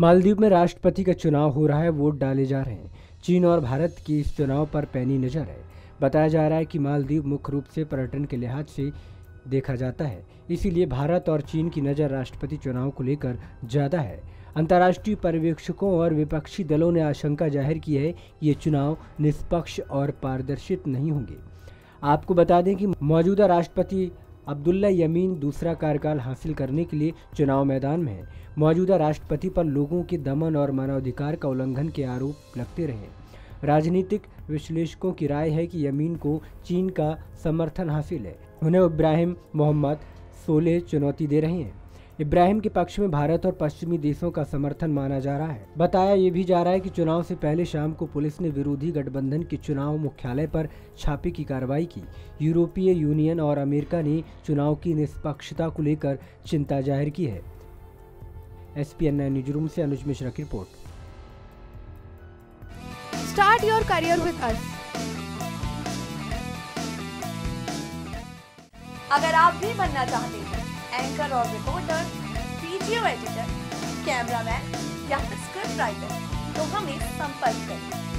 मालदीव में राष्ट्रपति का चुनाव हो रहा है, वोट डाले जा रहे हैं। चीन और भारत की इस चुनाव पर पैनी नज़र है। बताया जा रहा है कि मालदीव मुख्य रूप से पर्यटन के लिहाज से देखा जाता है। इसीलिए भारत और चीन की नज़र राष्ट्रपति चुनाव को लेकर ज़्यादा है। अंतर्राष्ट्रीय पर्यवेक्षकों और विपक्षी दलों ने आशंका ज़ाहिर की है कि ये चुनाव निष्पक्ष और पारदर्शित नहीं होंगे। आपको बता दें कि मौजूदा राष्ट्रपति अब्दुल्ला यमीन दूसरा कार्यकाल हासिल करने के लिए चुनाव मैदान में है। मौजूदा राष्ट्रपति पर लोगों के दमन और मानवाधिकार का उल्लंघन के आरोप लगते रहे राजनीतिक विश्लेषकों की राय है कि यमीन को चीन का समर्थन हासिल है। उन्हें इब्राहिम मोहम्मद सोले चुनौती दे रहे हैं। इब्राहिम के पक्ष में भारत और पश्चिमी देशों का समर्थन माना जा रहा है। बताया ये भी जा रहा है कि चुनाव से पहले शाम को पुलिस ने विरोधी गठबंधन के चुनाव मुख्यालय पर छापे की कार्रवाई की। यूरोपीय यूनियन और अमेरिका ने चुनाव की निष्पक्षता को लेकर चिंता ज़ाहिर की है। S P N news room से अनुज मिश्रा की report. Start your career with us अगर आप भी बनना चाहते हैं एंकर और रिपोर्टर वीडियो एडिटर कैमरामैन या स्क्रिप्ट राइटर तो हमें संपर्क करें